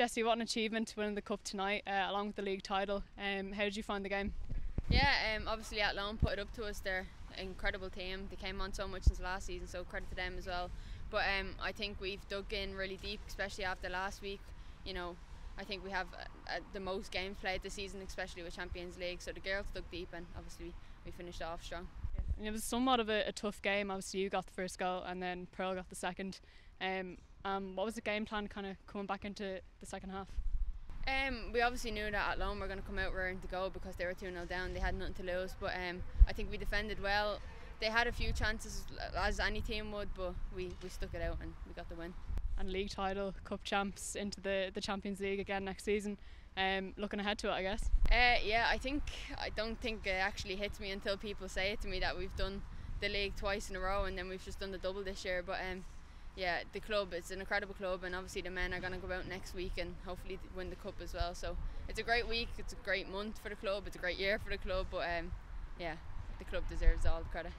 Jessie, what an achievement winning the cup tonight, uh, along with the league title. Um, how did you find the game? Yeah, um, obviously Athlone put it up to us. They're an incredible team. They came on so much since last season, so credit to them as well. But um, I think we've dug in really deep, especially after last week. You know, I think we have uh, uh, the most games played this season, especially with Champions League. So the girls dug deep, and obviously we finished off strong. And it was somewhat of a, a, tough game. Obviously, you got the first goal, and then Pearl got the second. Um, um, what was the game plan, kind of coming back into the second half? Um, we obviously knew that Athlone were going to come out raring to go because they were 2 0 down. They had nothing to lose, but um, I think we defended well. They had a few chances, as any team would, but we, we stuck it out and we got the win and league title, cup champs into the, the Champions League again next season. Um, looking ahead to it, I guess. Uh, yeah, I think I don't think it actually hits me until people say it to me that we've done the league twice in a row and then we've just done the double this year. But um, yeah, the club it's an incredible club, and obviously the men are going to go out next week and hopefully win the cup as well. So it's a great week, it's a great month for the club, it's a great year for the club. But um, yeah, the club deserves all the credit.